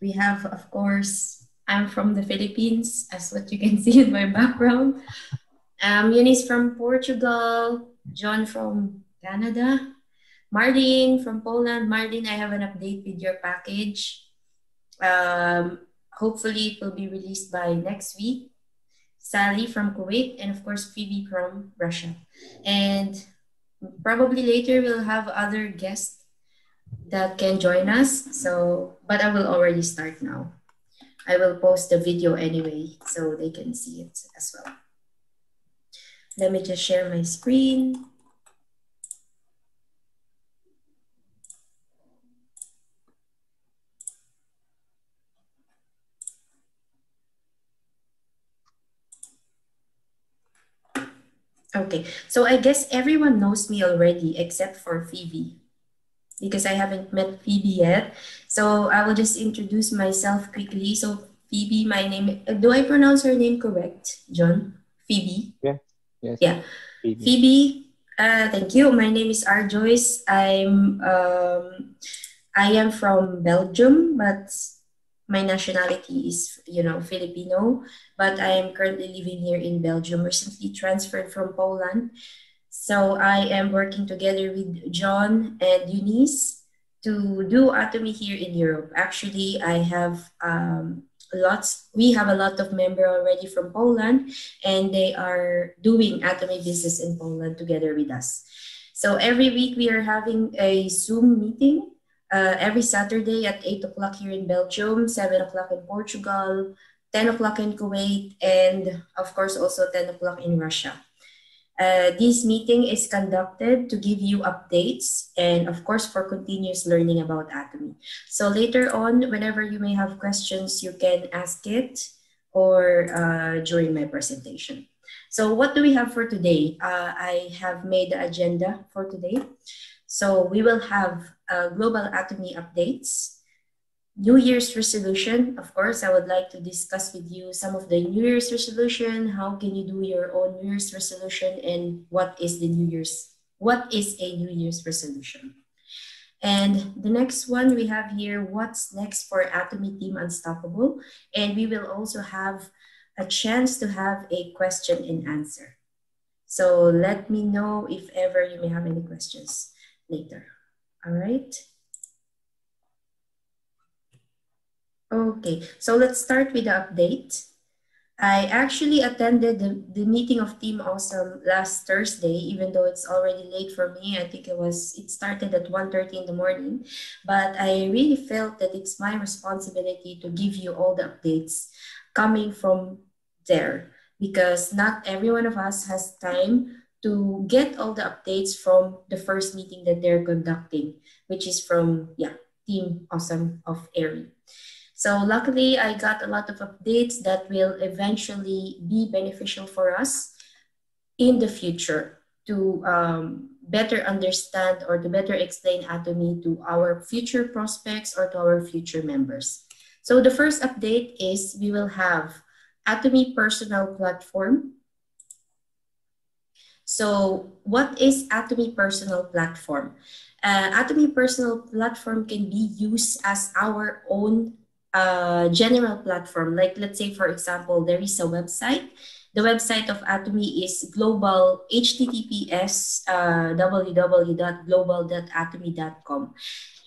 We have, of course, I'm from the Philippines, as what you can see in my background. Um, Eunice from Portugal, John from Canada, Marlene from Poland. Marlene, I have an update with your package. Um, hopefully, it will be released by next week. Sally from Kuwait, and of course, Phoebe from Russia. And probably later, we'll have other guests that can join us. So, but I will already start now. I will post the video anyway so they can see it as well. Let me just share my screen. Okay, so I guess everyone knows me already except for Phoebe because I haven't met Phoebe yet. So I will just introduce myself quickly. So Phoebe, my name, do I pronounce her name correct, John? Phoebe? Yeah. Yes. Yeah. Phoebe. Phoebe uh, thank you. My name is Arjoyce. I'm um, I am from Belgium, but my nationality is you know Filipino, but I am currently living here in Belgium. Recently transferred from Poland, so I am working together with John and Eunice to do Atomy here in Europe. Actually, I have um, lots. We have a lot of member already from Poland, and they are doing Atomy business in Poland together with us. So every week we are having a Zoom meeting uh, every Saturday at 8 o'clock here in Belgium, 7 o'clock in Portugal, 10 o'clock in Kuwait, and of course also 10 o'clock in Russia. Uh, this meeting is conducted to give you updates and of course for continuous learning about Atomy. So later on, whenever you may have questions, you can ask it or uh, during my presentation. So what do we have for today? Uh, I have made the agenda for today. So we will have uh, global atomy updates, New Year's resolution. Of course, I would like to discuss with you some of the New Year's resolution. How can you do your own New Year's resolution and what is the New Year's, what is a New Year's resolution? And the next one we have here, what's next for Atomy Team Unstoppable? And we will also have a chance to have a question and answer. So let me know if ever you may have any questions later. All right. Okay, so let's start with the update. I actually attended the, the meeting of Team Awesome last Thursday, even though it's already late for me. I think it was it started at 1.30 in the morning. But I really felt that it's my responsibility to give you all the updates coming from there because not every one of us has time to get all the updates from the first meeting that they're conducting, which is from, yeah, Team Awesome of ARI. So luckily, I got a lot of updates that will eventually be beneficial for us in the future to um, better understand or to better explain Atomy to our future prospects or to our future members. So the first update is we will have Atomy personal platform so what is Atomy Personal Platform? Uh, Atomy Personal Platform can be used as our own uh, general platform. Like let's say, for example, there is a website. The website of Atomy is global https uh, www.global.atomy.com.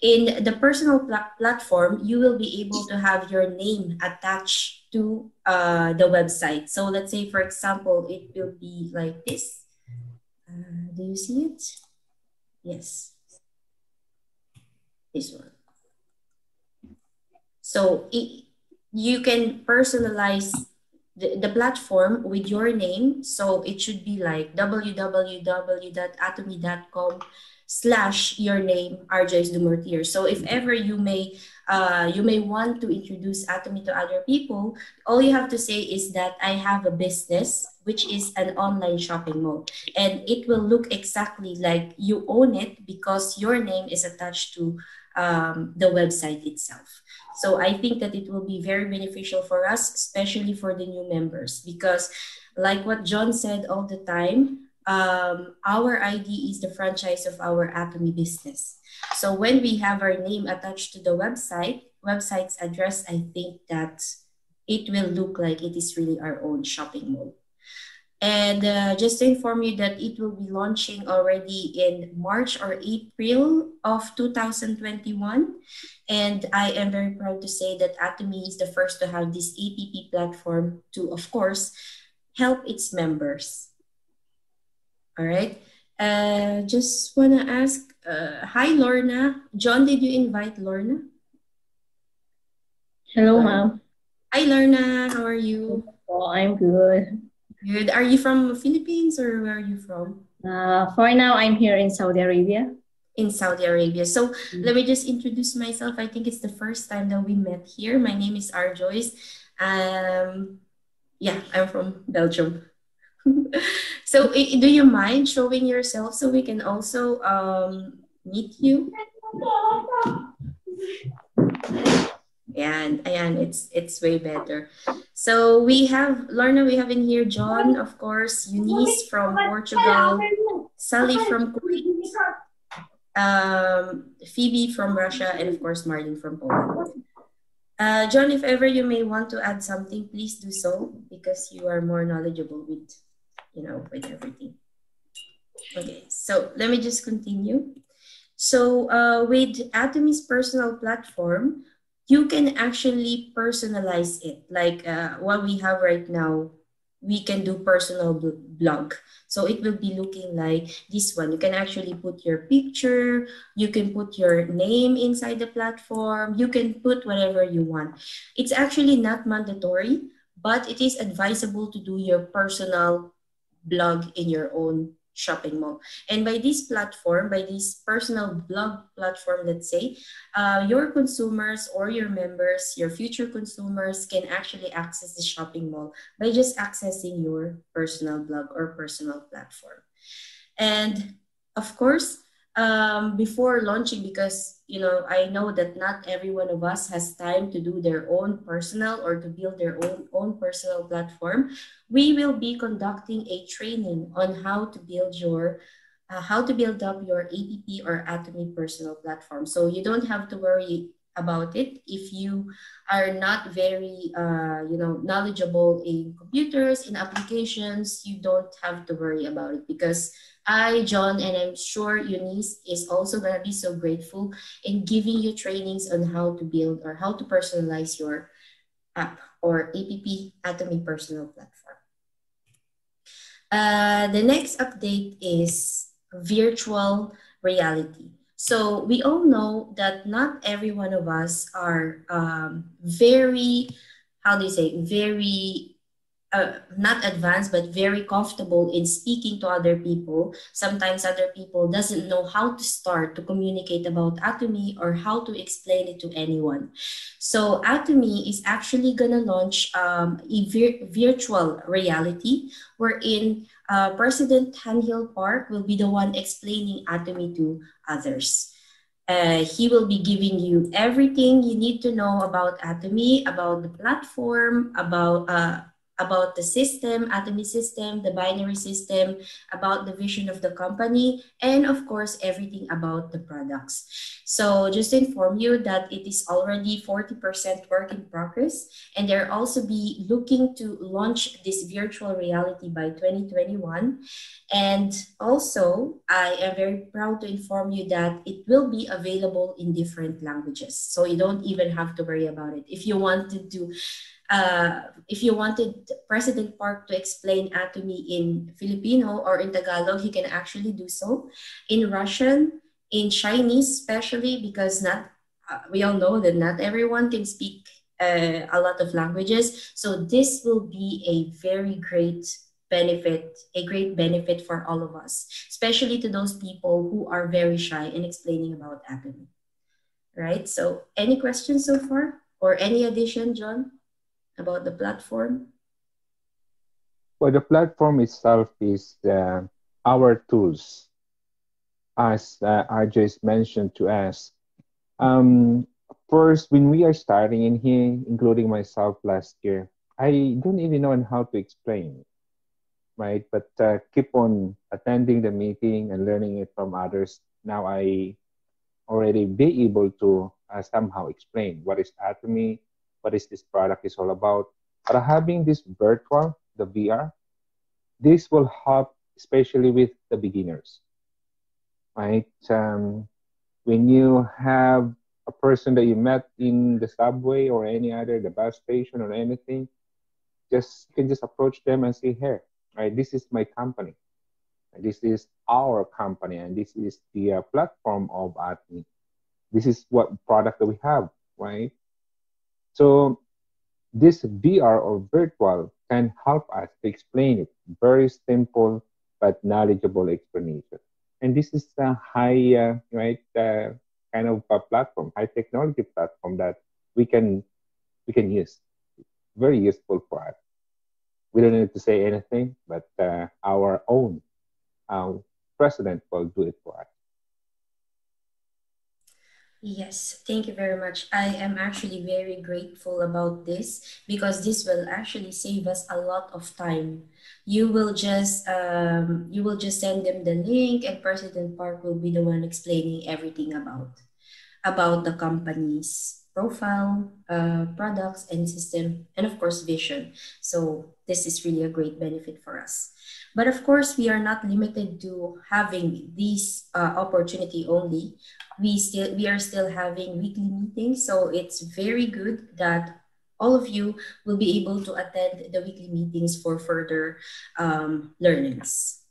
In the personal pl- platform, you will be able to have your name attached to uh, the website. So let's say, for example, it will be like this uh, do you see it? Yes. This one. So it, you can personalize the, the platform with your name. So it should be like www.atomy.com slash your name, Arjoyce Dumortier. So if ever you may uh, you may want to introduce Atomy to other people, all you have to say is that I have a business, which is an online shopping mall. And it will look exactly like you own it because your name is attached to um, the website itself. So I think that it will be very beneficial for us, especially for the new members, because like what John said all the time, um, our ID is the franchise of our Atomy business. So when we have our name attached to the website, website's address, I think that it will look like it is really our own shopping mall. And uh, just to inform you that it will be launching already in March or April of 2021. And I am very proud to say that Atomy is the first to have this APP platform to, of course, help its members. All right. Uh, just want to ask, uh, hi, Lorna. John, did you invite Lorna? Hello, ma'am. Hi, Lorna. How are you? Oh, I'm good. Good. Are you from Philippines or where are you from? Uh, for now, I'm here in Saudi Arabia. In Saudi Arabia. So mm-hmm. let me just introduce myself. I think it's the first time that we met here. My name is Arjoyce. Um, yeah, I'm from Belgium. so do you mind showing yourself so we can also um, meet you? And and it's it's way better. So we have lorna we have in here john of course eunice from portugal sally from kuwait um, phoebe from russia and of course martin from poland. Uh, john if ever you may want to add something please do so because you are more knowledgeable with you know with everything. Okay so let me just continue. So uh, with atomy's personal platform you can actually personalize it. Like uh, what we have right now, we can do personal blog. So it will be looking like this one. You can actually put your picture, you can put your name inside the platform, you can put whatever you want. It's actually not mandatory, but it is advisable to do your personal blog in your own shopping mall. And by this platform, by this personal blog platform, let's say, uh, your consumers or your members, your future consumers can actually access the shopping mall by just accessing your personal blog or personal platform. And of course, um, before launching because you know I know that not every one of us has time to do their own personal or to build their own own personal platform. We will be conducting a training on how to build your uh, how to build up your APP or Atomy personal platform. So you don't have to worry about it if you are not very uh, you know knowledgeable in computers in applications you don't have to worry about it because I, John, and I'm sure Eunice is also going to be so grateful in giving you trainings on how to build or how to personalize your app or APP Atomy Personal Platform. Uh, the next update is virtual reality. So we all know that not every one of us are um, very, how do you say, very uh, not advanced but very comfortable in speaking to other people. Sometimes other people doesn't know how to start to communicate about atomy or how to explain it to anyone. So atomy is actually going to launch um, a vir- virtual reality wherein uh, president Han-gil Park will be the one explaining atomy to others. Uh, he will be giving you everything you need to know about atomy about the platform about uh, about the system, atomy system, the binary system, about the vision of the company, and of course, everything about the products. So just to inform you that it is already 40% work in progress, and they're also be looking to launch this virtual reality by 2021. And also, I am very proud to inform you that it will be available in different languages. So you don't even have to worry about it. If you want to uh, if you wanted President Park to explain atomy in Filipino or in Tagalog, he can actually do so. In Russian, in Chinese, especially because not uh, we all know that not everyone can speak uh, a lot of languages. So this will be a very great benefit, a great benefit for all of us, especially to those people who are very shy in explaining about atomy. Right? So any questions so far or any addition, John? About the platform? Well, the platform itself is uh, our tools, as uh, RJ mentioned to us. Um, first, when we are starting in here, including myself last year, I don't even know how to explain. right? But uh, keep on attending the meeting and learning it from others. Now I already be able to uh, somehow explain what is Atomy, what is this product is all about. But having this virtual, the VR, this will help especially with the beginners, right? Um, when you have a person that you met in the subway or any other, the bus station or anything, just you can just approach them and say, "Hey, right? This is my company. This is our company, and this is the uh, platform of Atomy. This is what product that we have, right? So this VR or virtual can help us to explain it. Very simple but knowledgeable explanation. And this is a high, uh, right, uh, kind of a platform, high technology platform that we can we can use. Very useful for us. We don't need to say anything, but uh, our own um, president will do it for us. Yes, thank you very much. I am actually very grateful about this because this will actually save us a lot of time. You will just um, you will just send them the link, and President Park will be the one explaining everything about about the company's profile, uh, products, and system, and of course vision. So this is really a great benefit for us. But of course, we are not limited to having this uh, opportunity only. We still we are still having weekly meetings, so it's very good that all of you will be able to attend the weekly meetings for further um, learnings.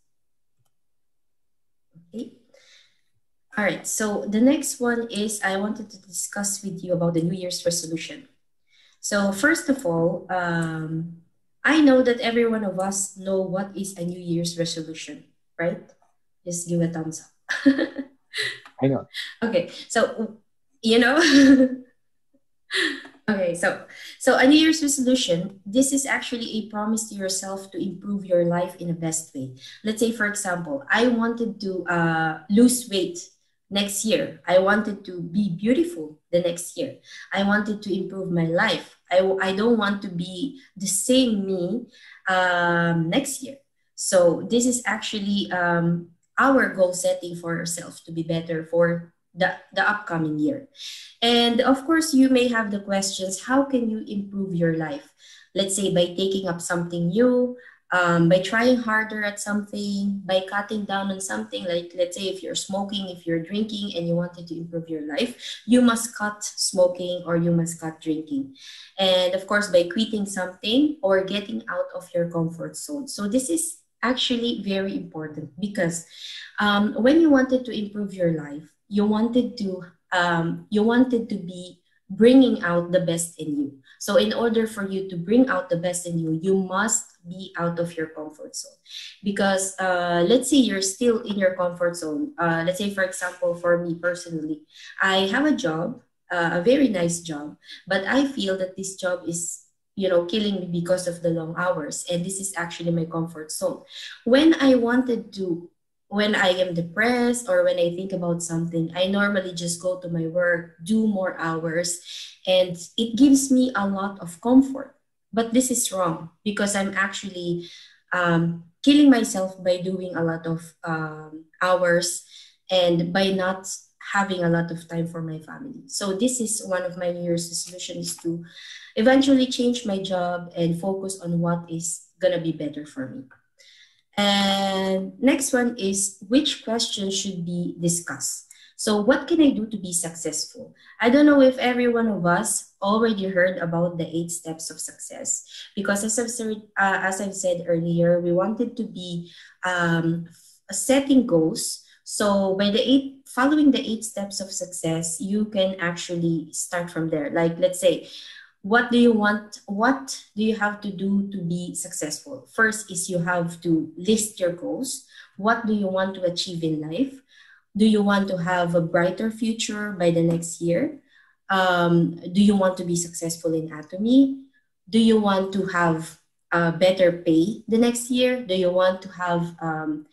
Okay. All right, so the next one is I wanted to discuss with you about the New Year's resolution. So first of all, um, I know that every one of us know what is a New Year's resolution, right? Just give a thumbs up. I know. Okay, so you know. okay, so so a New Year's resolution. This is actually a promise to yourself to improve your life in the best way. Let's say, for example, I wanted to uh, lose weight next year. I wanted to be beautiful the next year. I wanted to improve my life. I, I don't want to be the same me um, next year. So this is actually um, our goal setting for ourselves to be better for the, the upcoming year. And of course, you may have the questions, how can you improve your life? Let's say by taking up something new, um, by trying harder at something, by cutting down on something, like let's say if you're smoking, if you're drinking and you wanted to improve your life, you must cut smoking or you must cut drinking. And of course, by quitting something or getting out of your comfort zone. So this is actually very important because um, when you wanted to improve your life, you wanted to um, you wanted to be bringing out the best in you. So in order for you to bring out the best in you, you must be out of your comfort zone. Because uh, let's say you're still in your comfort zone. Uh, let's say for example for me personally i have a job uh, a very nice job but i feel that this job is you know killing me because of the long hours and this is actually my comfort zone. When i wanted to when i am depressed or when i think about something i normally just go to my work do more hours and it gives me a lot of comfort but this is wrong because I'm actually um, killing myself by doing a lot of um, hours and by not having a lot of time for my family. So this is one of my New Year's resolutions to eventually change my job and focus on what is gonna be better for me. And next one is which question should be discussed? So what can I do to be successful? I don't know if every one of us already heard about the eight steps of success because as I've said, uh, as I've said earlier, we wanted to be um, setting goals. So by the eight, following the eight steps of success, you can actually start from there. Like let's say, what do you want? What do you have to do to be successful? First is you have to list your goals. What do you want to achieve in life? Do you want to have a brighter future by the next year? Um, do you want to be successful in Atomy? Do you want to have a better pay the next year? Do you want to have um,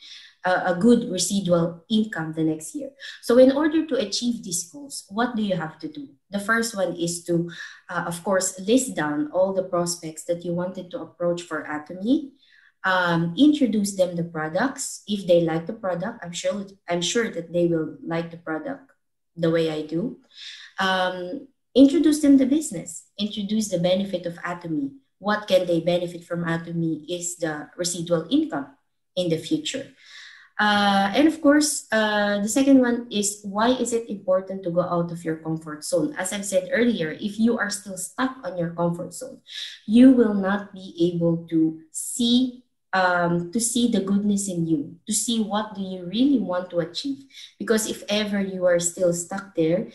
a, a, good residual income the next year? So, in order to achieve these goals, what do you have to do? The first one is to, uh, of course, list down all the prospects that you wanted to approach for Atomy um, introduce them the products if they like the product i'm sure i'm sure that they will like the product the way i do um, introduce them the business introduce the benefit of atomy what can they benefit from atomy is the residual income in the future uh, and of course, uh, the second one is why is it important to go out of your comfort zone? As I've said earlier, if you are still stuck on your comfort zone, you will not be able to see um, to see the goodness in you, to see what do you really want to achieve. Because if ever you are still stuck there,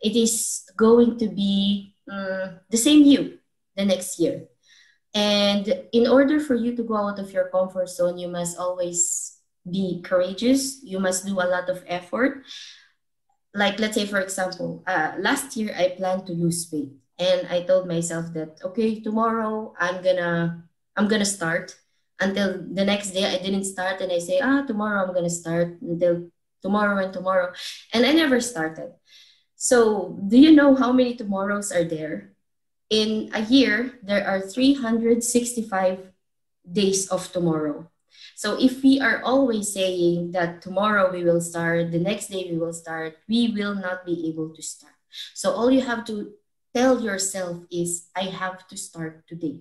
it is going to be um, the same you the next year. And in order for you to go out of your comfort zone, you must always be courageous. You must do a lot of effort. Like, let's say, for example, uh, last year I planned to lose weight. And I told myself that, okay, tomorrow I'm gonna I'm gonna start until the next day I didn't start and I say, ah, tomorrow I'm gonna start until tomorrow and tomorrow. And I never started. So do you know how many tomorrows are there? In a year, there are 365 days of tomorrow. So if we are always saying that tomorrow we will start, the next day we will start, we will not be able to start. So all you have to tell yourself is, I have to start today.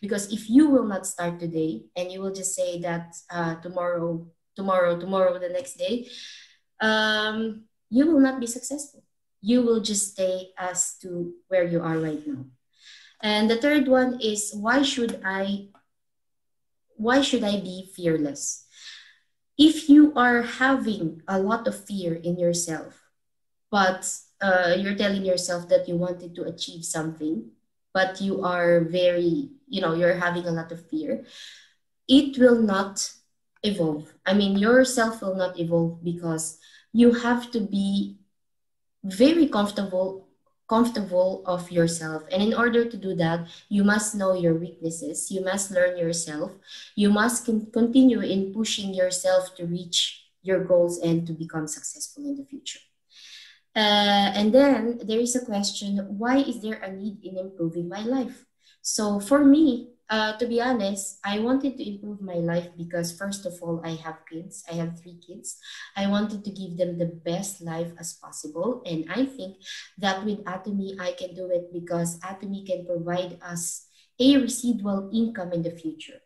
Because if you will not start today and you will just say that uh, tomorrow, tomorrow, tomorrow, the next day, um, you will not be successful. You will just stay as to where you are right now. And the third one is why should I why should I be fearless? If you are having a lot of fear in yourself, but uh, you're telling yourself that you wanted to achieve something, but you are very, you know, you're having a lot of fear, it will not evolve. I mean, yourself will not evolve because you have to be very comfortable comfortable of yourself. And in order to do that you must know your weaknesses. You must learn yourself. You must con- continue in pushing yourself to reach your goals and to become successful in the future. Uh, and then there is a question why is there a need in improving my life? So for me, uh, to be honest, I wanted to improve my life because, first of all, I have kids. I have three kids. I wanted to give them the best life as possible. And I think that with Atomy, I can do it because Atomy can provide us a residual income in the future.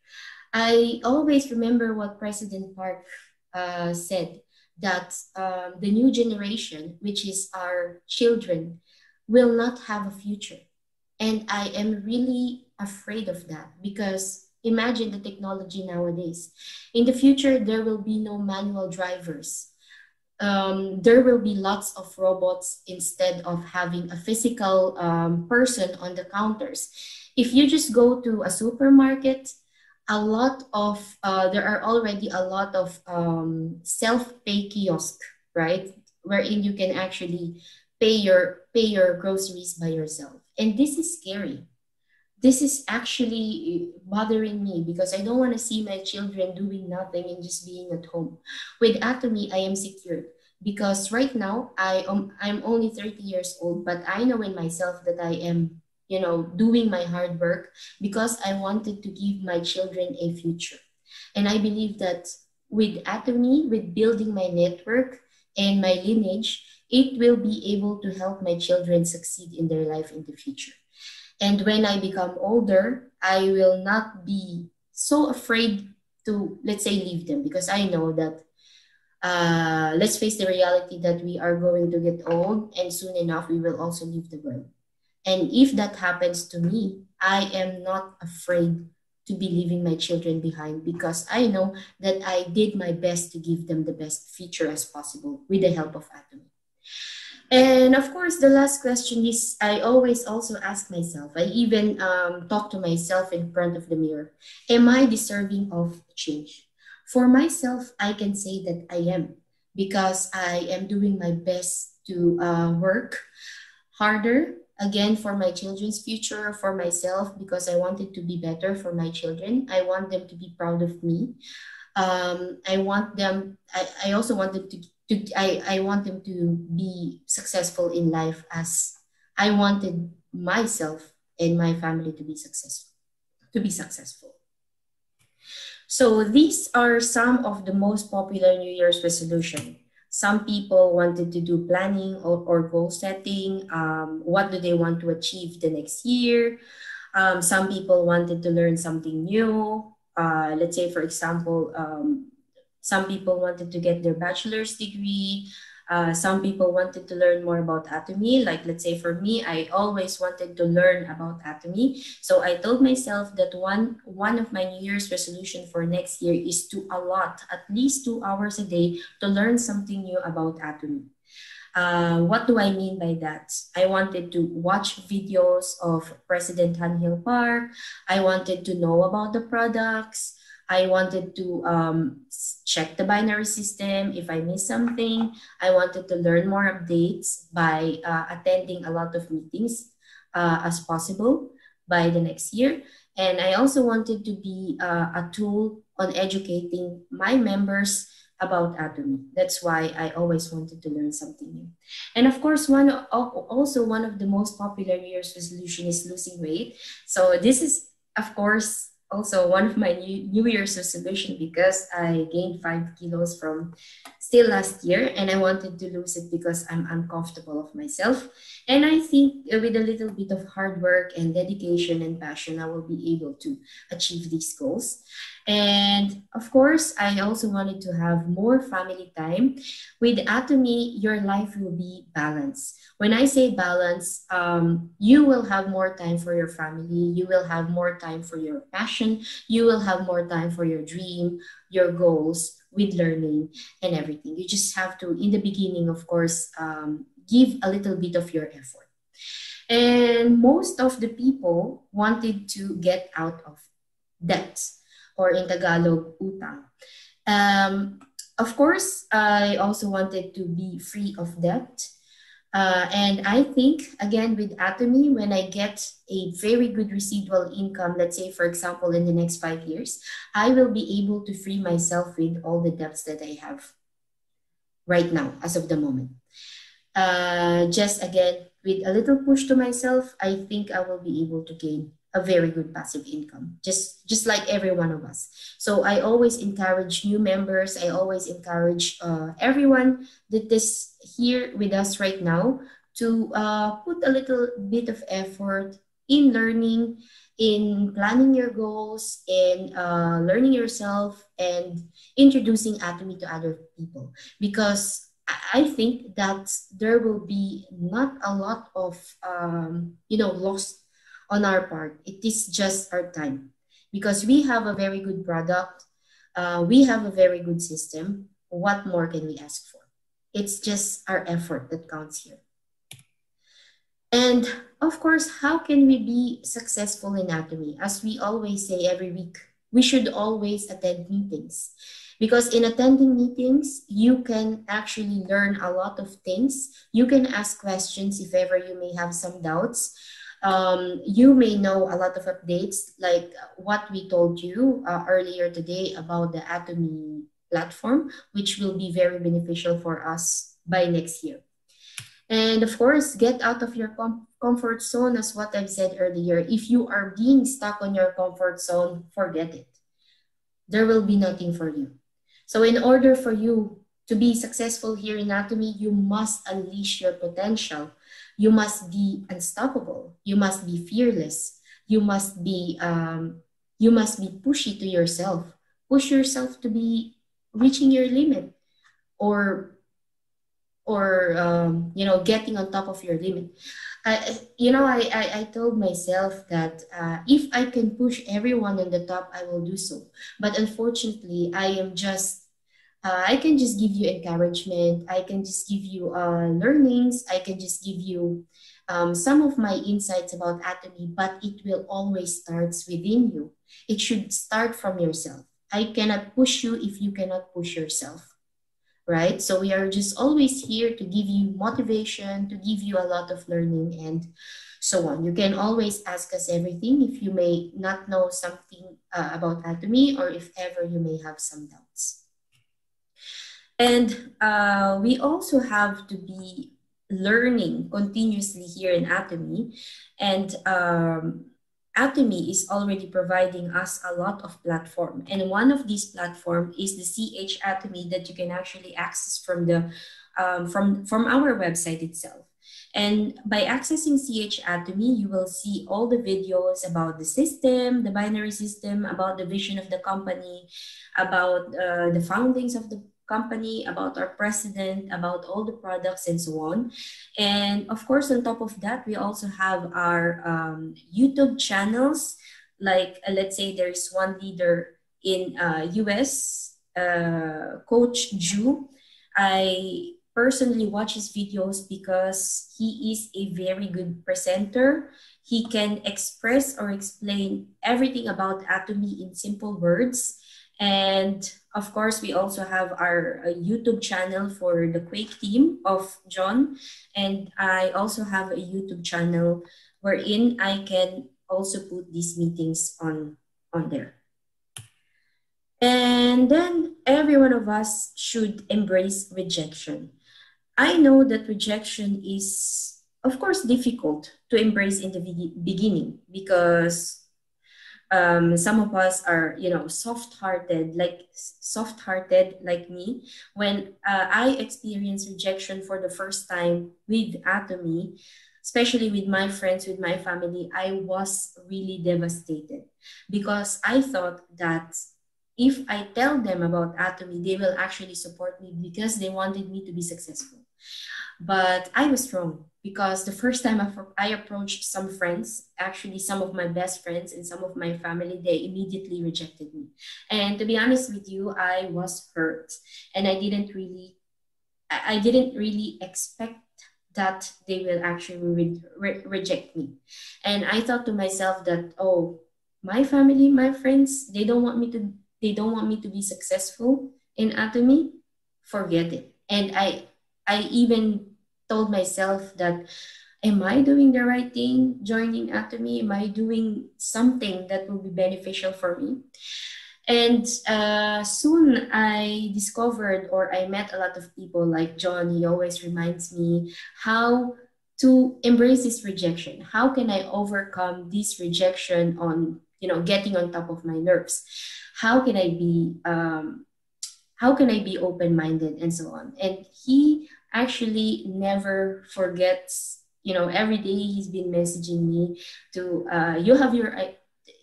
I always remember what President Park uh, said that um, the new generation, which is our children, will not have a future. And I am really afraid of that because imagine the technology nowadays. In the future, there will be no manual drivers. Um, there will be lots of robots instead of having a physical um, person on the counters. If you just go to a supermarket, a lot of uh, there are already a lot of um, self-pay kiosk right wherein you can actually pay your pay your groceries by yourself and this is scary this is actually bothering me because i don't want to see my children doing nothing and just being at home with atomy i am secure because right now i am i'm only 30 years old but i know in myself that i am you know, doing my hard work because I wanted to give my children a future. And I believe that with Atomy, with building my network and my lineage, it will be able to help my children succeed in their life in the future. And when I become older, I will not be so afraid to, let's say, leave them because I know that uh, let's face the reality that we are going to get old and soon enough we will also leave the world. And if that happens to me, I am not afraid to be leaving my children behind because I know that I did my best to give them the best future as possible with the help of Atomy. And of course, the last question is I always also ask myself, I even um, talk to myself in front of the mirror Am I deserving of change? For myself, I can say that I am because I am doing my best to uh, work harder again for my children's future for myself because i wanted to be better for my children i want them to be proud of me um, i want them I, I also want them to, to I, I want them to be successful in life as i wanted myself and my family to be successful to be successful So these are some of the most popular New Year's resolution. Some people wanted to do planning or, or goal setting. Um, what do they want to achieve the next year? Um, some people wanted to learn something new. Uh, let's say, for example, um, some people wanted to get their bachelor's degree. Uh, some people wanted to learn more about atomy. Like, let's say for me, I always wanted to learn about atomy. So I told myself that one, one of my New Year's resolution for next year is to allot at least two hours a day to learn something new about atomy. Uh, what do I mean by that? I wanted to watch videos of President Han-gil Park. I wanted to know about the products. I wanted to um, check the binary system if I miss something. I wanted to learn more updates by uh, attending a lot of meetings uh, as possible by the next year. And I also wanted to be uh, a tool on educating my members about atomy. That's why I always wanted to learn something new. And of course, one also one of the most popular New Year's resolution is losing weight. So this is, of course, also one of my new, new year's resolution because i gained five kilos from still last year and i wanted to lose it because i'm uncomfortable of myself. And i think with a little bit of hard work and dedication and passion i will be able to achieve these goals and of course i also wanted to have more family time. With atomy your life will be balanced. When I say balance, um, you will have more time for your family, you will have more time for your passion, you will have more time for your dream, your goals with learning and everything. You just have to, in the beginning, of course, um, give a little bit of your effort. And most of the people wanted to get out of debt, or in Tagalog, utang. Um, of course, I also wanted to be free of debt uh, and I think, again, with Atomy, when I get a very good residual income, let's say, for example, in the next five years, I will be able to free myself with all the debts that I have right now, as of the moment. Uh, just again, with a little push to myself, I think I will be able to gain a very good passive income just just like every one of us. So i always encourage new members. I always encourage uh, everyone that is here with us right now to uh, put a little bit of effort in learning in planning your goals in uh, learning yourself and introducing atomy to other people. Because I think that there will be not a lot of um, you know lost on our part. It is just our time because we have a very good product. Uh, we have a very good system. What more can we ask for? It's just our effort that counts here. And of course, how can we be successful in atomy? As we always say every week, we should always attend meetings because in attending meetings you can actually learn a lot of things you can ask questions if ever you may have some doubts um, you may know a lot of updates like what we told you uh, earlier today about the Atomy platform, which will be very beneficial for us by next year. And of course, get out of your com comfort zone, as what I've said earlier. If you are being stuck on your comfort zone, forget it. There will be nothing for you. So, in order for you to be successful here in Atomy, you must unleash your potential you must be unstoppable. You must be fearless. You must be um, you must be pushy to yourself. Push yourself to be reaching your limit or or um, you know getting on top of your limit. I, you know I, I, I told myself that uh, if i can push everyone on the top i will do so. But unfortunately i am just uh, I can just give you encouragement. I can just give you uh, learnings. I can just give you um, some of my insights about atomy, but it will always start within you. It should start from yourself. I cannot push you if you cannot push yourself, right? So we are just always here to give you motivation, to give you a lot of learning and so on. You can always ask us everything if you may not know something uh, about atomy or if ever you may have some doubts. And uh, we also have to be learning continuously here in Atomy. And um, Atomy is already providing us a lot of platform. And one of these platform is the CH Atomy that you can actually access from the um, from, from our website itself. And by accessing CH Atomy, you will see all the videos about the system, the binary system, about the vision of the company, about uh, the foundings of the company, about our president, about all the products and so on. And of course, on top of that, we also have our um, YouTube channels. Like uh, let's say there's one leader in uh, US, uh, Coach Ju. I personally watch his videos because he is a very good presenter. He can express or explain everything about Atomy in simple words. And of course, we also have our uh, YouTube channel for the Quake team of John. And I also have a YouTube channel wherein I can also put these meetings on, on there. And then every one of us should embrace rejection. I know that rejection is, of course, difficult to embrace in the beginning because um, some of us are you know soft-hearted like soft-hearted like me. When uh, i experienced rejection for the first time with atomy especially with my friends with my family i was really devastated. Because i thought that if i tell them about atomy they will actually support me because they wanted me to be successful but I was wrong because the first time I approached some friends, actually some of my best friends and some of my family, they immediately rejected me. And to be honest with you, I was hurt and I didn't really, I didn't really expect that they will actually re- re- reject me. And I thought to myself that, oh, my family, my friends, they don't want me to, they don't want me to be successful in Atomy. Forget it. And I I even told myself that am I doing the right thing joining Atomy? Am I doing something that will be beneficial for me? And uh, soon I discovered or I met a lot of people like John. He always reminds me how to embrace this rejection. How can I overcome this rejection on, you know, getting on top of my nerves? How can I be, um, how can I be open-minded and so on? And he actually never forgets you know every day he's been messaging me to uh, you have your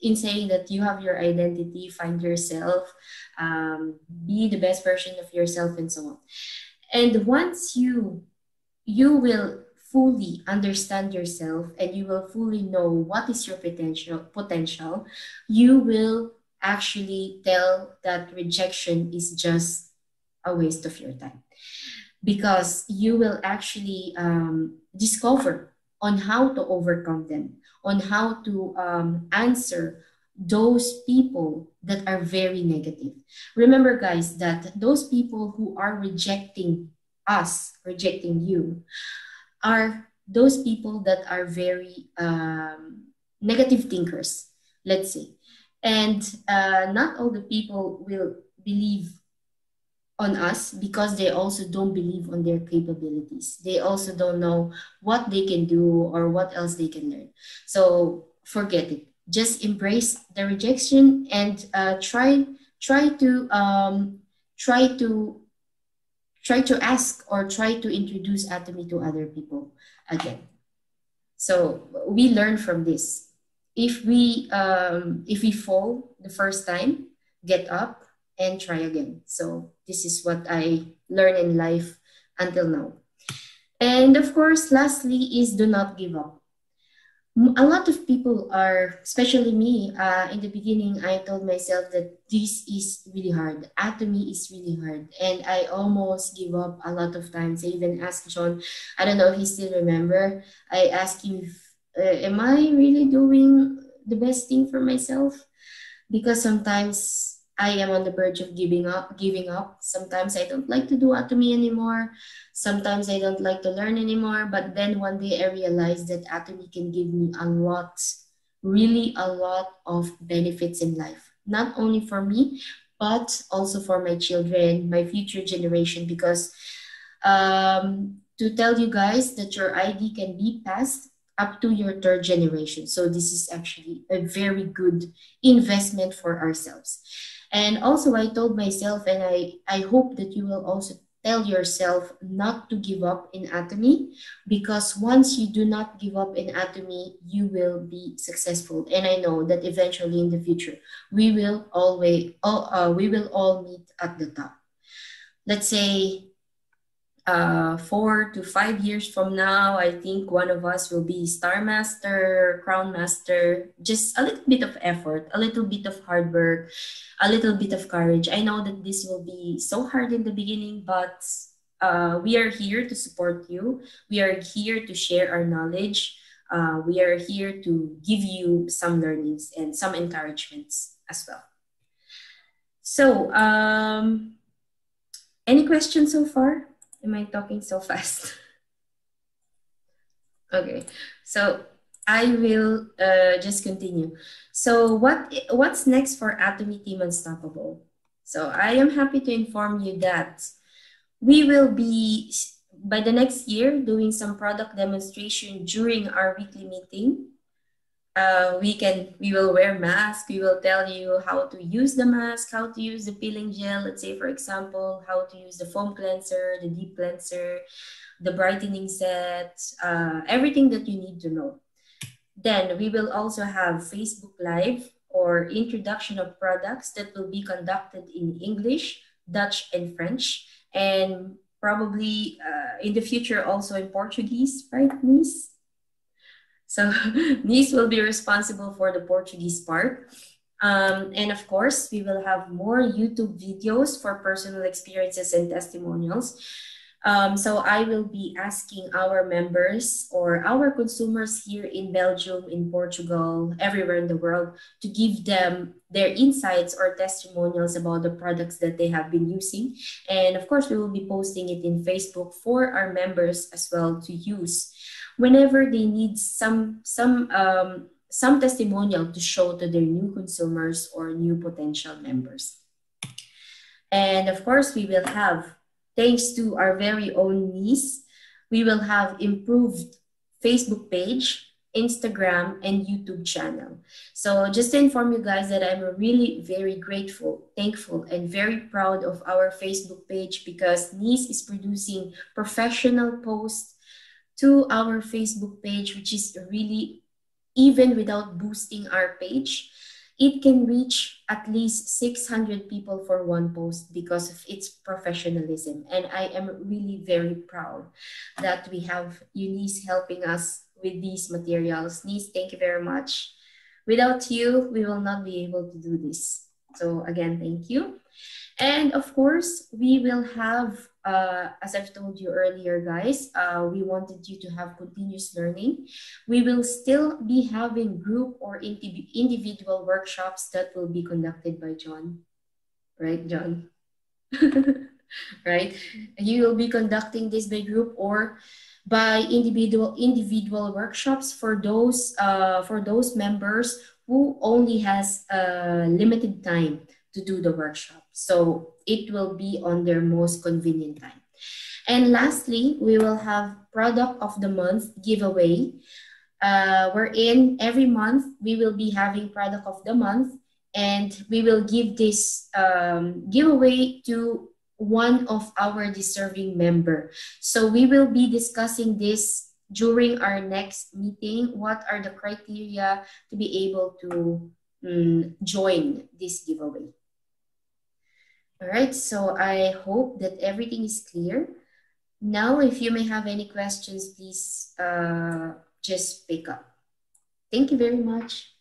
in saying that you have your identity find yourself um, be the best version of yourself and so on. And once you you will fully understand yourself and you will fully know what is your potential potential you will actually tell that rejection is just a waste of your time because you will actually um, discover on how to overcome them, on how to um, answer those people that are very negative. Remember, guys, that those people who are rejecting us, rejecting you, are those people that are very um, negative thinkers, let's say. And uh, not all the people will believe on us because they also don't believe on their capabilities. They also don't know what they can do or what else they can learn. So forget it. Just embrace the rejection and uh, try try to um, try to try to ask or try to introduce Atomy to other people again. So we learn from this. If we um, if we fall the first time, get up and try again. So this is what I learned in life until now. And of course, lastly is do not give up. A lot of people are, especially me, uh, in the beginning, I told myself that this is really hard. Atomy is really hard. And I almost give up a lot of times. I even asked John, I don't know if he still remember, I asked him, if, uh, am I really doing the best thing for myself? Because sometimes I am on the verge of giving up giving up. Sometimes I don't like to do atomy anymore. Sometimes I don't like to learn anymore. But then one day I realized that atomy can give me a lot, really a lot of benefits in life. Not only for me, but also for my children, my future generation. Because um, to tell you guys that your ID can be passed up to your third generation. So this is actually a very good investment for ourselves. And also I told myself, and I, I hope that you will also tell yourself not to give up in atomy because once you do not give up in atomy you will be successful. And i know that eventually in the future we will always all, uh, we will all meet at the top. Let's say uh, four to five years from now, I think one of us will be Star Master, Crown Master. Just a little bit of effort, a little bit of hard work, a little bit of courage. I know that this will be so hard in the beginning, but uh, we are here to support you. We are here to share our knowledge. Uh, we are here to give you some learnings and some encouragements as well. So, um, any questions so far? Am I talking so fast? okay, so I will uh, just continue. So what what's next for Atomy Team Unstoppable? So I am happy to inform you that we will be by the next year doing some product demonstration during our weekly meeting uh, we can we will wear mask we will tell you how to use the mask how to use the peeling gel. Let's say for example how to use the foam cleanser the deep cleanser the brightening set uh, everything that you need to know. Then we will also have facebook live or introduction of products that will be conducted in english dutch and french and probably uh, in the future also in portuguese right miss so these will be responsible for the Portuguese part. Um, and of course, we will have more YouTube videos for personal experiences and testimonials. Um, so I will be asking our members or our consumers here in Belgium, in Portugal, everywhere in the world to give them their insights or testimonials about the products that they have been using. And of course, we will be posting it in Facebook for our members as well to use whenever they need some some um, some testimonial to show to their new consumers or new potential members. And of course, we will have, thanks to our very own Eunice, we will have improved Facebook page, Instagram, and YouTube channel. So just to inform you guys that I'm really very grateful, thankful, and very proud of our Facebook page because Eunice is producing professional posts to our Facebook page, which is really, even without boosting our page, it can reach at least 600 people for one post because of its professionalism. And I am really very proud that we have Eunice helping us with these materials. Eunice, thank you very much. Without you, we will not be able to do this. So again, thank you. And of course, we will have uh, as I've told you earlier, guys, uh, we wanted you to have continuous learning. We will still be having group or individual workshops that will be conducted by John. Right, John? right? You will be conducting this by group or by individual individual workshops for those uh, for those members who only has a limited time to do the workshop. So it will be on their most convenient time. And lastly, we will have product of the month giveaway. Uh, wherein every month we will be having product of the month and we will give this um, giveaway to one of our deserving member. So we will be discussing this during our next meeting. What are the criteria to be able to um, join this giveaway? All right, so I hope that everything is clear. Now, if you may have any questions, please uh, just pick up. Thank you very much.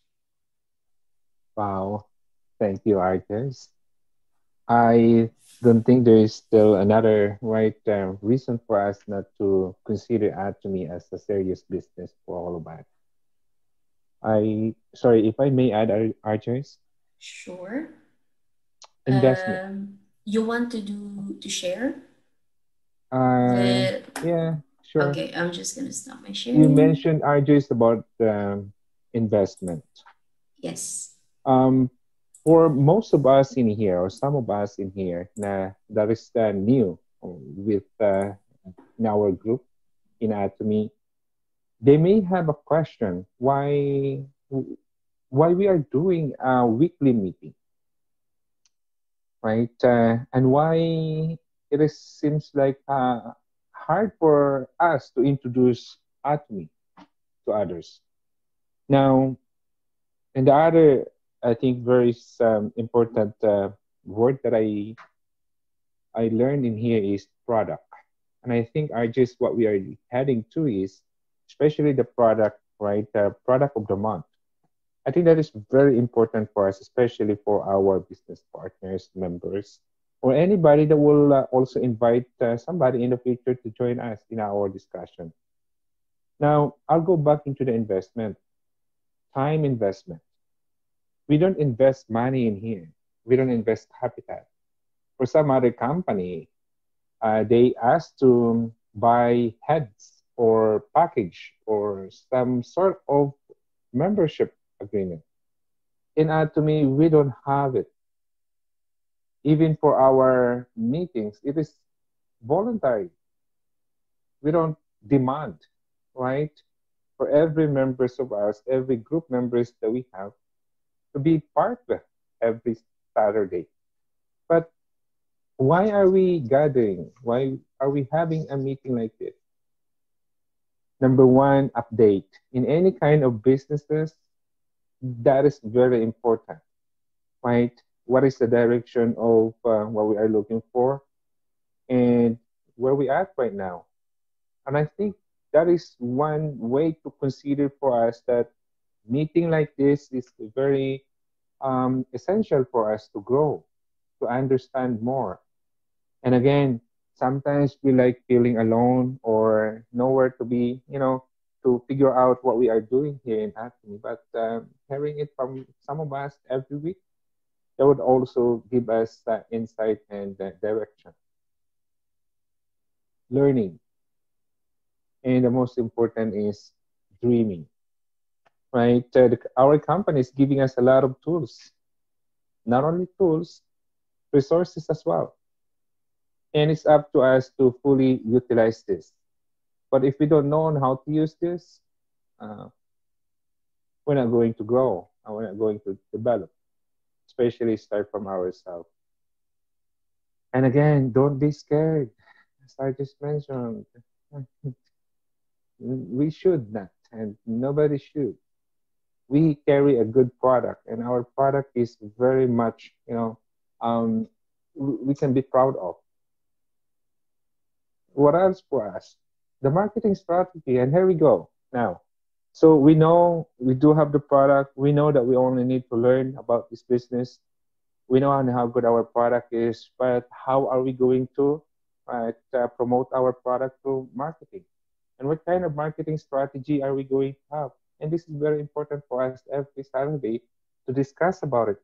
Wow. Thank you, Arjoyce. I don't think there is still another right uh, reason for us not to consider Atomy as a serious business for all of us. I sorry if I may add, Arjoyce. Sure investment. Um, you want to do to share? Uh, the, yeah, sure. Okay, I'm just gonna stop my share. You mentioned Arjoyce about um, investment. Yes. Um, for most of us in here, or some of us in here, na that is uh, new with uh, in our group in Atomy, they may have a question why why we are doing a weekly meeting, right? Uh, and why it is, seems like uh, hard for us to introduce Atomy to others. Now, and the other, I think, very um, important uh, word that I I learned in here is product, and I think I just what we are heading to is, especially the product, right? The product of the month. I think that is very important for us, especially for our business partners, members, or anybody that will uh, also invite uh, somebody in the future to join us in our discussion. Now, I'll go back into the investment, time investment. We don't invest money in here. We don't invest capital. For some other company, uh, they ask to buy heads or package or some sort of membership agreement. In Atomy, uh, we don't have it. Even for our meetings, it is voluntary. We don't demand, right? For every members of ours, every group members that we have, to be part of every Saturday. But why are we gathering? Why are we having a meeting like this? Number one, update. In any kind of businesses, that is very important, right? What is the direction of uh, what we are looking for and where we at right now? And I think that is one way to consider for us that meeting like this is very um, essential for us to grow, to understand more. And again, sometimes we like feeling alone or nowhere to be, you know, to figure out what we are doing here in Atomy. But um, hearing it from some of us every week, that would also give us uh, insight and uh, direction. Learning. And the most important is dreaming, right? Uh, the, our company is giving us a lot of tools. Not only tools, resources as well. And it's up to us to fully utilize this. But if we don't know how to use this, uh, we're not going to grow and we're not going to develop, especially start from ourselves. And again, don't be scared. As I just mentioned, we should not, and nobody should. We carry a good product, and our product is very much, you know, um, we can be proud of. What else for us? The marketing strategy. And here we go now. So we know we do have the product. We know that we only need to learn about this business. We know how good our product is, but how are we going to uh, promote our product through marketing? And what kind of marketing strategy are we going to have? And this is very important for us every Saturday to discuss about it.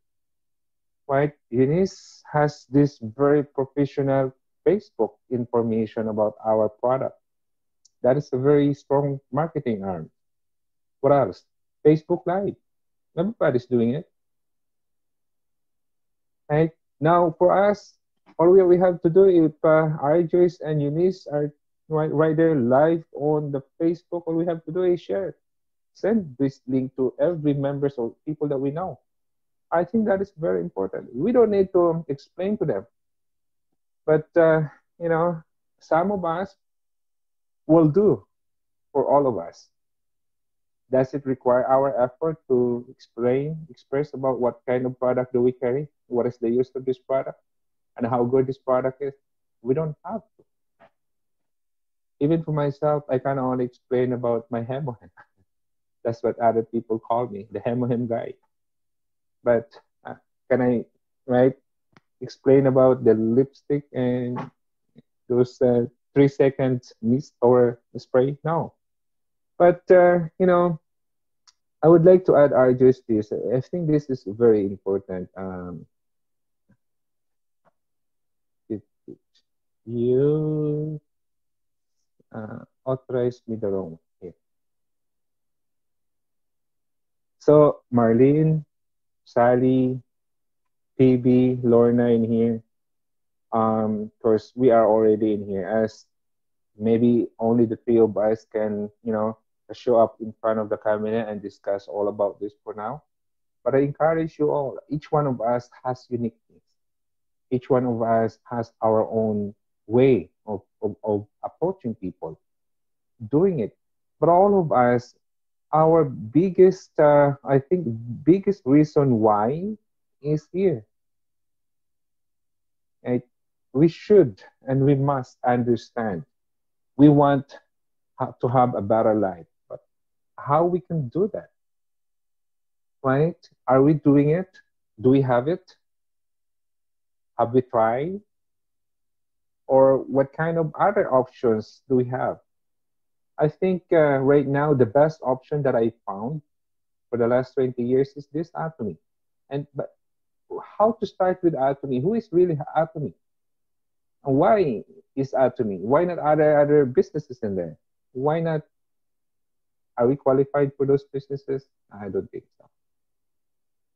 Right? Eunice has this very professional Facebook information about our product. That is a very strong marketing arm. What else? Facebook Live. Everybody's doing it. Right? Now, for us, all we have to do if uh, Joyce and Eunice are right, right there live on the Facebook, all we have to do is share. Send this link to every members or people that we know. I think that is very important. We don't need to explain to them. But, uh, you know, some of us will do for all of us. Does it require our effort to explain, express about what kind of product do we carry? What is the use of this product? And how good this product is? We don't have to. Even for myself, I can only explain about my HemoHIM. That's what other people call me, the HemoHIM guy. But uh, can I, right, explain about the lipstick and those uh, three seconds mist or spray? No. But, uh, you know, I would like to add Arjoyce this. I think this is very important. Um, it, you uh, authorized me the wrong here. So Marlene, Sally, PB, Lorna in here um because we are already in here as maybe only the three of us can you know show up in front of the camera and discuss all about this for now. But I encourage you all, each one of us has uniqueness. Each one of us has our own way of, of, of approaching people, doing it. But all of us, our biggest, uh, I think, biggest reason why is here. And we should and we must understand. We want to have a better life, but how we can do that? right? Are we doing it? Do we have it? Have we tried? Or what kind of other options do we have? I think uh, right now the best option that I found for the last 20 years is this Atomy. And but how to start with Atomy? Who is really Atomy? Why is Atomy? Why not other other businesses in there? Why not? Are we qualified for those businesses? I don't think so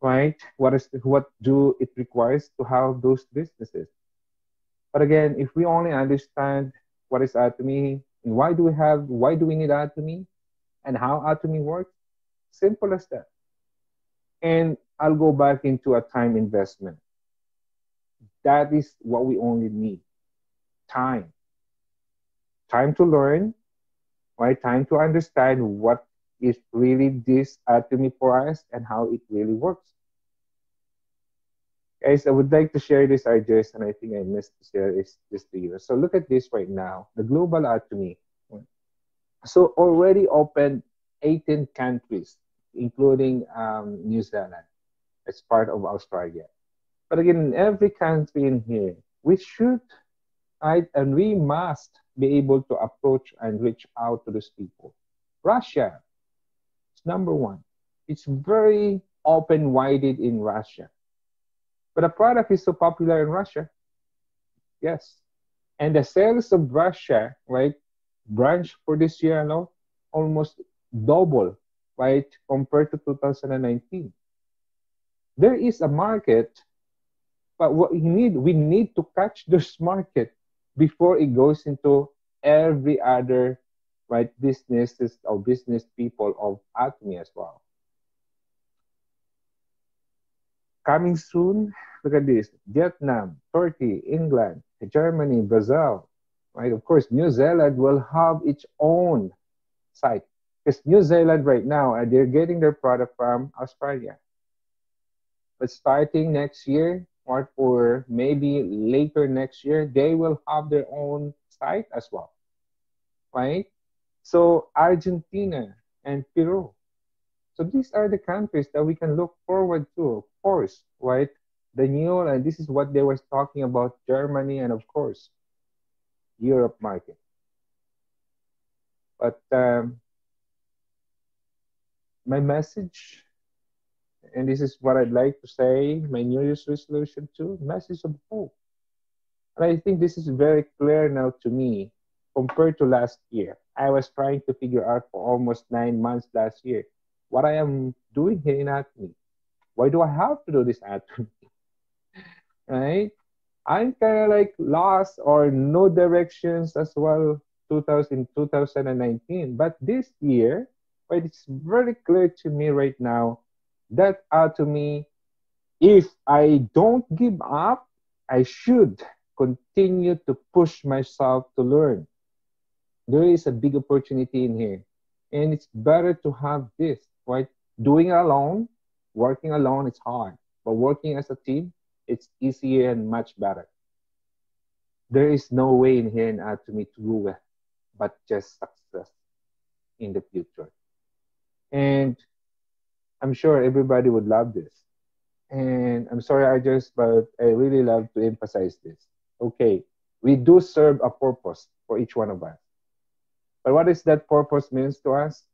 right? What is what do it requires to have those businesses? But again, if we only understand what is atomy and why do we have why do we need atomy and how atomy works, simple as that. And I'll go back into a time investment. That is what we only need. Time. Time to learn, right? Time to understand what is really this atomy for us and how it really works. Guys, I would like to share this address, and I think I missed to share this, this to you. So look at this right now, the global atomy. So already opened 18 countries, including um, New Zealand as part of Australia. But again, in every country in here, we should, right, and we must be able to approach and reach out to these people. Russia, it's number one. It's very open-minded in Russia. But the product is so popular in Russia. Yes. And the sales of Russia, right, branch for this year alone, almost double, right, compared to 2019. There is a market, but what we need, we need to catch this market before it goes into every other right businesses or business people of Atomy as well. Coming soon, look at this Vietnam, Turkey, England, Germany, Brazil, right? Of course, New Zealand will have its own site because New Zealand right now, uh, they're getting their product from Australia. But starting next year, or, or maybe later next year, they will have their own site as well, right? So Argentina and Peru, so these are the countries that we can look forward to, of course, right? The new, and this is what they were talking about, Germany and of course, Europe market. But um, my message, and this is what I'd like to say, my New Year's resolution too, message of hope. And I think this is very clear now to me compared to last year. I was trying to figure out for almost nine months last year what I am doing here in Atomy. Why do I have to do this Atomy? right? I'm kind of like lost or no directions as well 2000, 2019. But this year, right, it's very clear to me right now that are to me if I don't give up, I should continue to push myself to learn. There is a big opportunity in here. And it's better to have this right? Doing it alone, working alone, it's hard. But working as a team, it's easier and much better. There is no way in here in Atomy to me to do it, but just success in the future. And I'm sure everybody would love this. And I'm sorry, I just, but I really love to emphasize this. Okay, we do serve a purpose for each one of us. But what is that purpose means to us?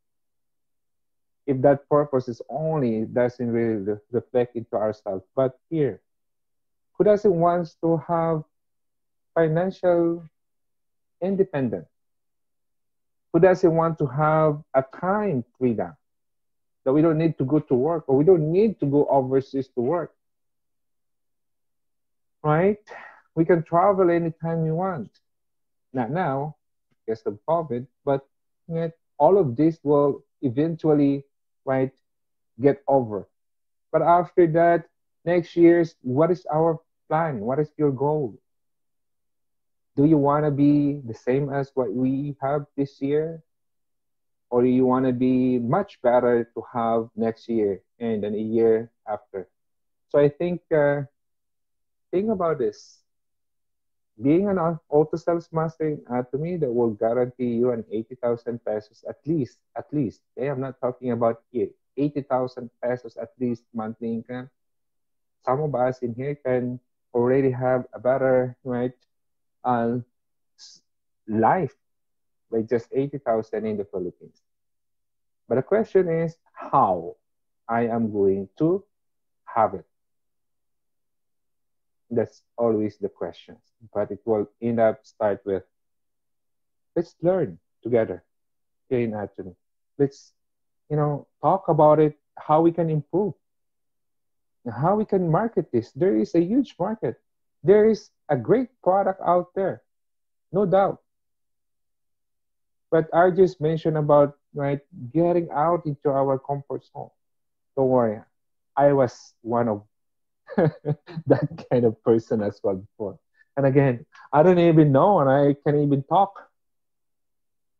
if that purpose is only doesn't really reflect into ourselves. But here, who doesn't want to have financial independence? Who doesn't want to have a time freedom? That we don't need to go to work or we don't need to go overseas to work. Right? We can travel anytime we want. Not now, because of COVID, but yet all of this will eventually, right, get over. But after that, next year's, what is our plan? What is your goal? Do you want to be the same as what we have this year? Or you want to be much better to have next year and then a year after? So I think, uh, think about this. Being an auto sales master Atomy that will guarantee you an 80,000 pesos at least, at least. Okay, I'm not talking about 80,000 pesos at least monthly income. Some of us in here can already have a better, right, uh, life by just 80,000 in the Philippines. But the question is how I am going to have it. That's always the question. But it will end up start with let's learn together here in. Let's, you know, talk about it, how we can improve, how we can market this. There is a huge market. There is a great product out there, no doubt. But I just mentioned about right getting out into our comfort zone. Don't worry, I was one of that kind of person as well before. And again, I don't even know, and I can't even talk.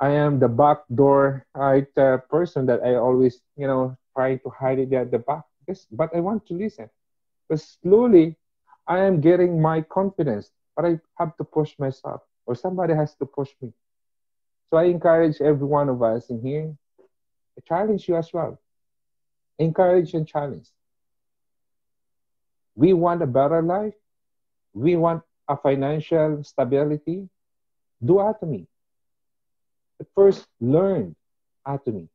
I am the back door right uh, person that I always, you know, try to hide it at the back. Yes, but I want to listen. But slowly, I am getting my confidence, but I have to push myself, or somebody has to push me. So I encourage every one of us in here. I challenge you as well. Encourage and challenge. We want a better life. We want a financial stability. Do atomy. But first, learn atomy.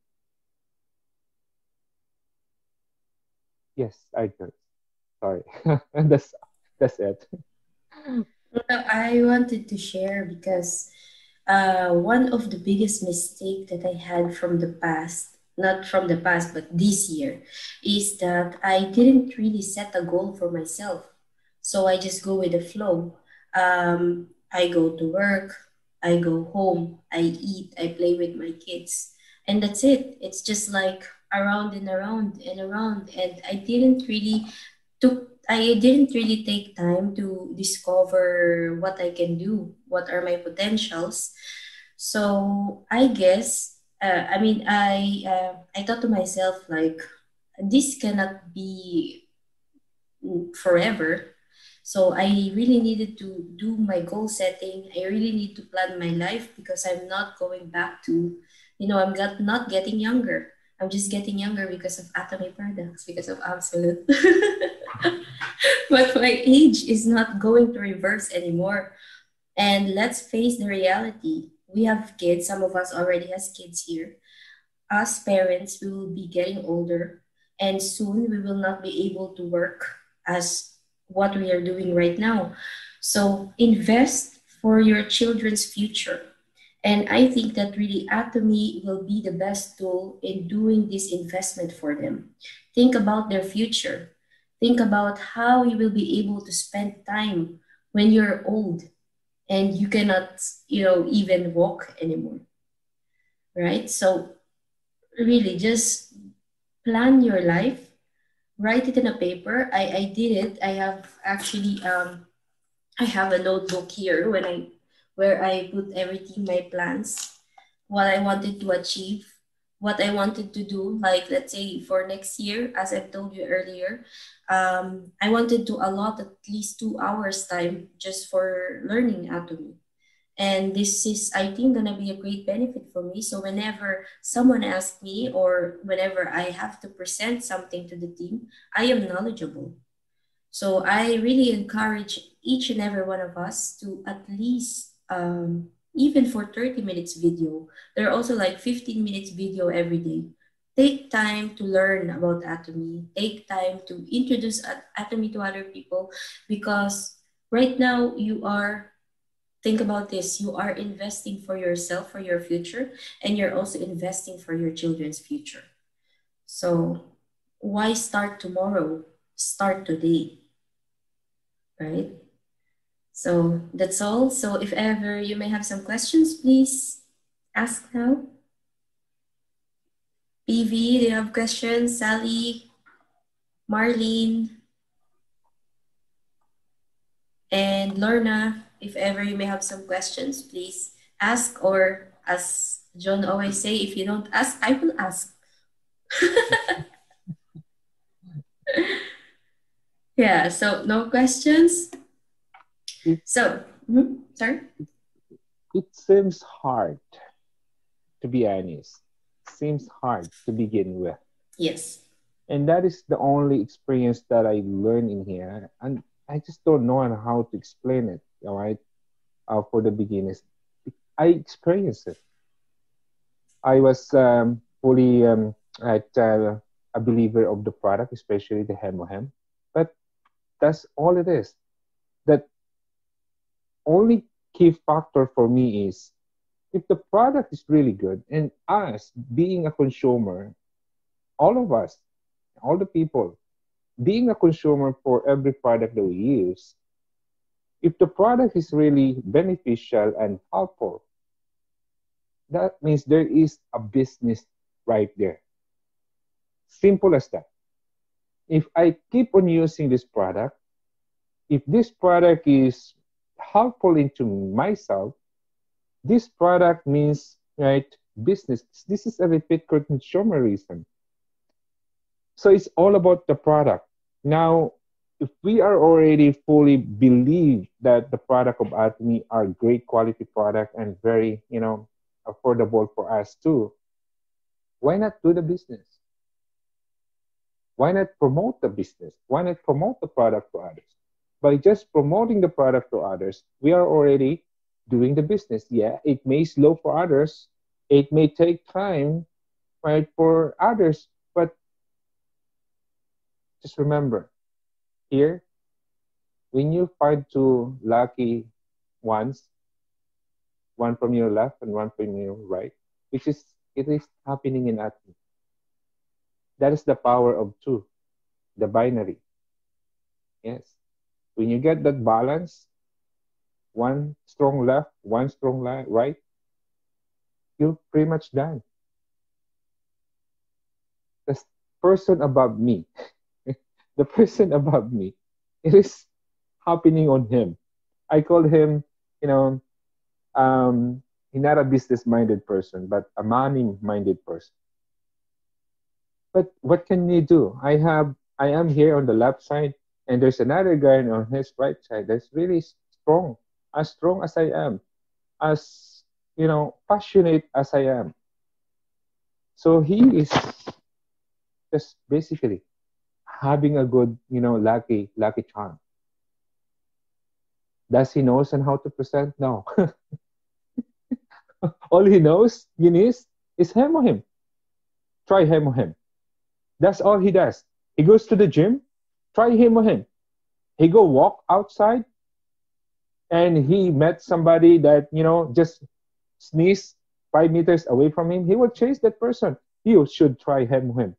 Yes, I do. Sorry. that's that's it. I wanted to share because uh, one of the biggest mistake that I had from the past, not from the past, but this year, is that I didn't really set a goal for myself. So I just go with the flow. Um, I go to work, I go home, I eat, I play with my kids, and that's it. It's just like around and around and around, and I didn't really took I didn't really take time to discover what I can do, what are my potentials. So I guess, uh, I mean, I uh, I thought to myself like, this cannot be forever. So I really needed to do my goal setting. I really need to plan my life because I'm not going back to, you know, I'm not, not getting younger. I'm just getting younger because of Atomy products, because of Absolute. but my age is not going to reverse anymore. And let's face the reality. We have kids. Some of us already has kids here. Us parents, we will be getting older, and soon we will not be able to work as what we are doing right now. So invest for your children's future and I think that really Atomy will be the best tool in doing this investment for them. Think about their future. Think about how you will be able to spend time when you're old and you cannot, you know, even walk anymore. Right? So really just plan your life, write it in a paper. I, I did it. I have actually um I have a notebook here when I where I put everything, my plans, what I wanted to achieve, what I wanted to do. Like, let's say for next year, as I've told you earlier, um, I wanted to allot at least two hours time just for learning atomy. And this is, I think, gonna be a great benefit for me. So whenever someone asks me or whenever I have to present something to the team, I am knowledgeable. So I really encourage each and every one of us to at least um, even for 30 minutes video. There are also like 15 minutes video every day. Take time to learn about Atomy. Take time to introduce Atomy to other people because right now you are, think about this, you are investing for yourself, for your future, and you're also investing for your children's future. So why start tomorrow? Start today, right? So that's all. So if ever you may have some questions, please ask now. PV, do you have questions? Sally, Marlene, and Lorna, if ever you may have some questions, please ask or as John always say, if you don't ask, I will ask. yeah, so no questions. So, mm-hmm, sorry? It seems hard, to be honest. Seems hard to begin with. Yes. And that is the only experience that I learned in here. And I just don't know how to explain it, all right, uh, for the beginners. I experienced it. I was um, fully um, at, uh, a believer of the product, especially the HemoHIM. But that's all it is. That only key factor for me is if the product is really good, and us being a consumer, all of us, all the people, being a consumer for every product that we use, if the product is really beneficial and helpful, that means there is a business right there. Simple as that. If I keep on using this product, if this product is helpful into myself, this product means right business. This is a repeat consumerism. So it's all about the product. Now, if we are already fully believe that the product of Atomy are great quality product and very, you know, affordable for us too, why not do the business? Why not promote the business? Why not promote the product to others? By just promoting the product to others, we are already doing the business. Yeah, it may slow for others, it may take time, right, for others, but just remember, here, when you find two lucky ones, one from your left and one from your right, which is it is happening in Atomy. That is the power of two, the binary. Yes. When you get that balance, one strong left, one strong right, you're pretty much done. The person above me, the person above me, it is happening on him. I call him, you know, um, he's not a business-minded person, but a money-minded person. But what can you do? I have, I am here on the left side, and there's another guy on his right side that's really strong, as strong as I am, as you know, passionate as I am. So he is just basically having a good, you know, lucky, lucky charm. Does he knows on how to present? No. All he knows, Guinness, is HemoHIM. Try HemoHIM. That's all he does. He goes to the gym, try HemoHIM. He go walk outside, and he met somebody that you know just sneeze five meters away from him. He will chase that person. You should try HemoHIM.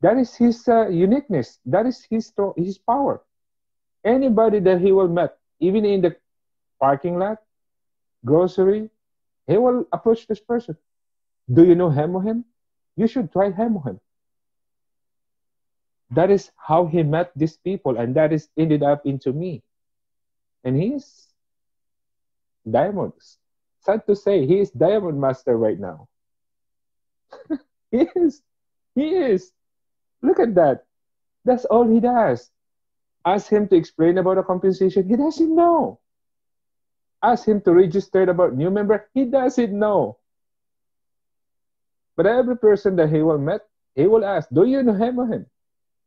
That is his uh, uniqueness. That is his his power. Anybody that he will met, even in the parking lot, grocery, he will approach this person. Do you know HemoHIM? You should try HemoHIM. That is how he met these people, and that is ended up into me. And he's diamonds. Sad to say, he is diamond master right now. he is. He is. Look at that. That's all he does. Ask him to explain about the compensation. He doesn't know ask him to register about new member, he doesn't know. But every person that he will meet, he will ask, do you know HemoHIM?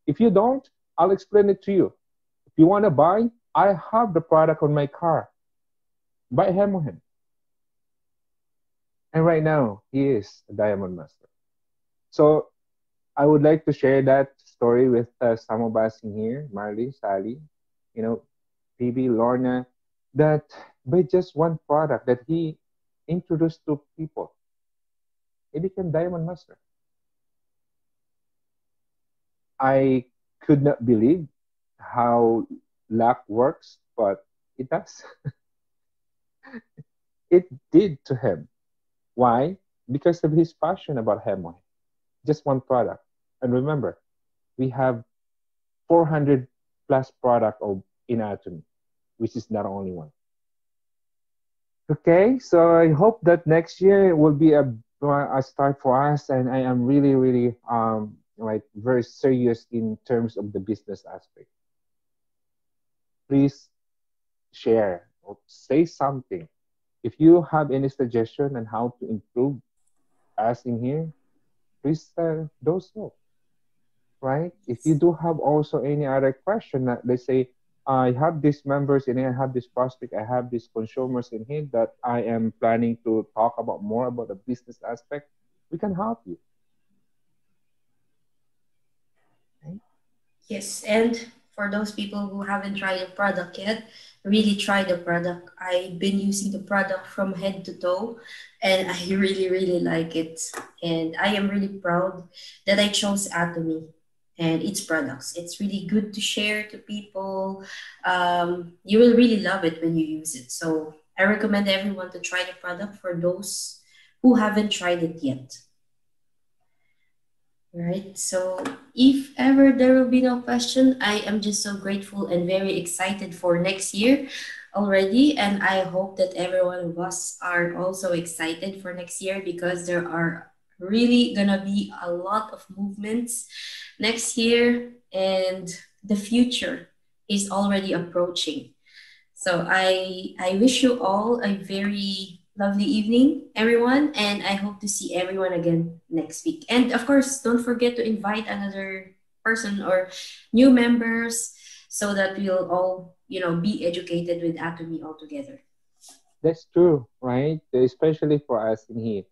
If you don't, I'll explain it to you. If you want to buy, I have the product on my car. Buy HemoHIM. And right now, he is a diamond master. So I would like to share that story with uh, some of us in here, Marley, Sally, you know, Phoebe, Lorna, that by just one product that he introduced to people, he became Diamond Master. I could not believe how luck works, but it does. it did to him. Why? Because of his passion about HemoHIM. just one product. And remember, we have 400 plus product of in Atomy, which is not only one. Okay, so I hope that next year will be a, a start for us, and I am really, really um, like very serious in terms of the business aspect. Please share or say something. If you have any suggestion on how to improve us in here, please uh, do so. Right? If you do have also any other question, that let's say I have these members and I have this prospect, I have these consumers in here that I am planning to talk about more about the business aspect, we can help you. Yes, and for those people who haven't tried the product yet, really try the product. I've been using the product from head to toe and I really, really like it. And I am really proud that I chose Atomy and its products. It's really good to share to people. Um, you will really love it when you use it. So I recommend everyone to try the product for those who haven't tried it yet. Right. So if ever there will be no question, I am just so grateful and very excited for next year already. And I hope that everyone of us are also excited for next year because there are really gonna be a lot of movements next year and the future is already approaching so i i wish you all a very lovely evening everyone and i hope to see everyone again next week. And of course don't forget to invite another person or new members so that we'll all you know be educated with atomy all together that's true right? Especially for us in here.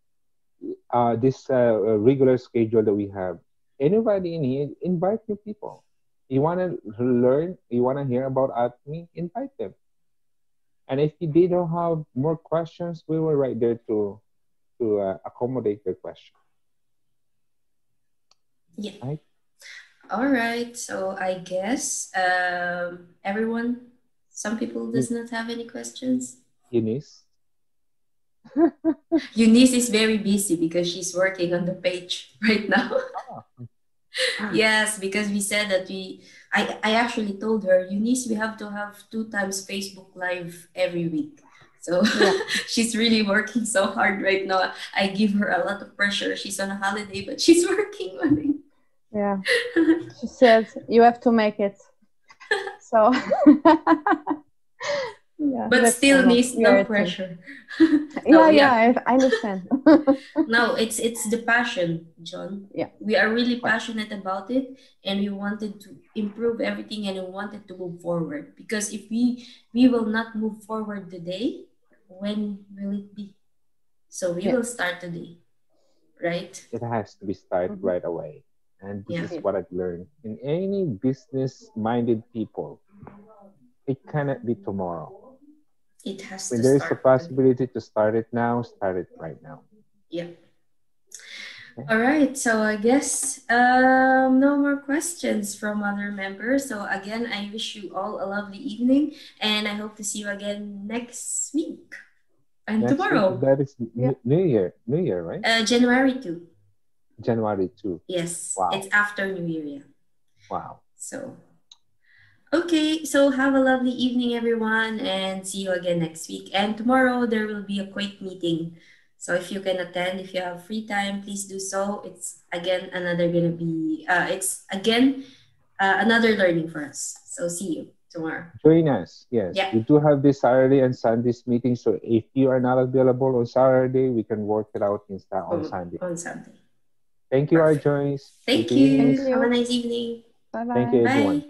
Uh, this uh, regular schedule that we have, anybody in here, invite new people. You want to learn, you want to hear about me, invite them. And if they don't have more questions, we were right there to to uh, accommodate their question. Yeah. Right? All right. So I guess um, everyone, some people does not have any questions. Eunice? Eunice is very busy because she's working on the page right now. Oh. Ah. yes, because we said that we I, I actually told her, Eunice, we have to have two times Facebook Live every week. So yeah. she's really working so hard right now. I give her a lot of pressure. She's on a holiday, but she's working on it. Yeah. she said you have to make it. So yeah, but still needs no pressure. No, yeah, yeah. I, I understand. No it's it's the passion john. Yeah. We are really passionate about it and we wanted to improve everything and we wanted to move forward. Because if we we will not move forward today when will it be? So we yeah. will start today right? It has to be started mm-hmm. right away. And this yeah. is what i've learned. In any business minded people it cannot be tomorrow it has when there's a possibility to start it now start it right now. Yeah. All right so i guess um, no more questions from other members. So again i wish you all a lovely evening and i hope to see you again next week and next tomorrow. week, that is yeah. new year new year right? Uh, january 2 january 2 yes wow. it's after new year yeah. Wow. So Okay, so have a lovely evening, everyone, and see you again next week. And tomorrow there will be a quick meeting. So if you can attend, if you have free time, please do so. It's again another gonna be uh, it's again uh, another learning for us. So see you tomorrow. Join us. Yes, yeah. we do have this Saturday and Sunday's meeting. So if you are not available on Saturday, we can work it out instead on, on Sunday. On Sunday. Thank you, Perfect. Arjoyce. Thank, Thank you. you. Have a nice evening. Bye bye. Thank you, everyone. Bye.